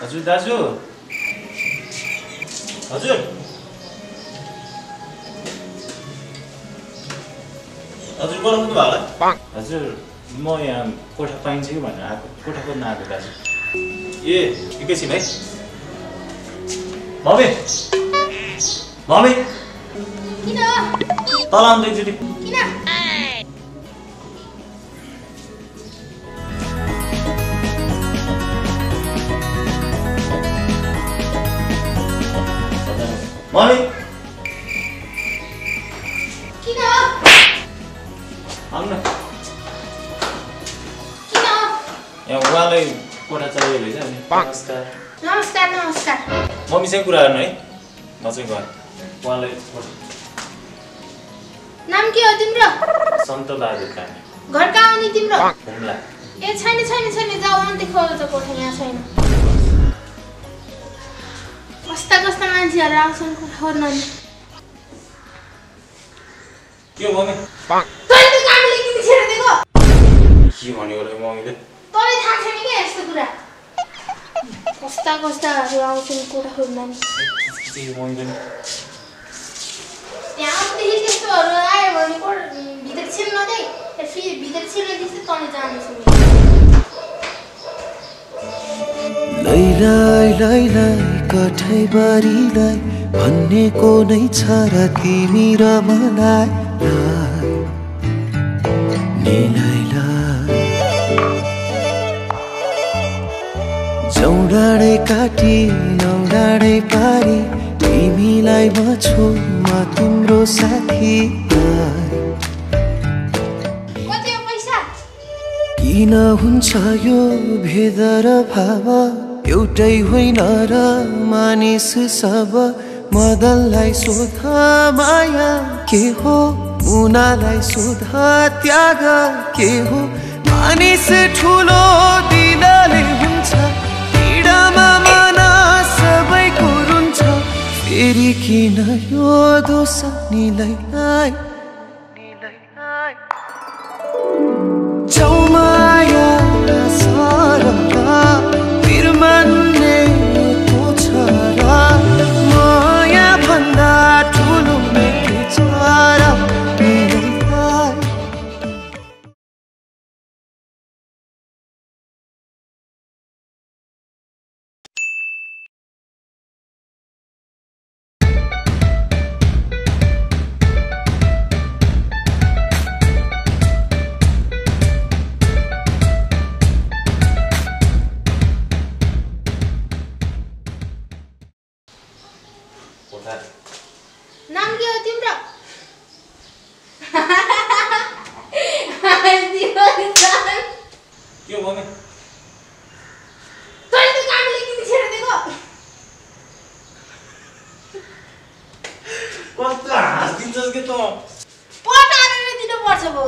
हजुर दाजु हजुर हजुर बोलाउनु भयो होला हजुर म यहाँ कोठा पाइन्छ कि भनेर आएको कोठा खोज्न आएको दाजु ए एकैछिन है मम्मी मम्मी तल आउँदै एकचोटि किन मम्मी किन आउनु किन यहाँ उहाँलाई कोठा चाहिएको रहेछ अनि नमस्कार नमस्कार नमस्कार मम्मीसँग कुरा गर्नु है म चाहिँ गएँ उहाँलाई नाम के हो तिम्रो सन्त बहादुर काने घर कहाँ आउने तिम्रो हुम्ला ए छैन छैन छैन जाऊ अन्त त कोठा यहाँ छैन कस्ता कस्ता मान्छेहरू आउँछन् खोज्न के हो मम्मी तैँले त कामले किन छेडिदिएको के भन्यो होला मम्मीले तँलाई थाहा छैन क्या यस्तो कुरा कस्ता कस्ताहरू आउँछन् कोठा खोज्न के त्यहाँदेखि त्यस्तोहरू आयो भने कोठ भित्र छिर्न नै फेरि भित्र छिर्नेदेखि तँले जानेछु लैलाई लैलाई कठैबारीलाई भन्नेको नै छ र तिमी र मलाई जौडाँडै काटी नौडाँडै पारी तिमीलाई म छु म तिम्रो साथी किन हुन्छ यो भेद र भाव? एउटै होइन र मानिस सब मदनलाई सोध माया के हो? मुनालाई सोध त्याग के हो? मानिस ठुलो दिलले हुन्छ पीडामा मन सबैको रुन्छ फेरि किन यो दोष निलैलाई त नाम के हो तिम्रो के हो मम्मी कस्तो हाँसिदिन्छस् कि त पटाएर दिनुपर्छ भो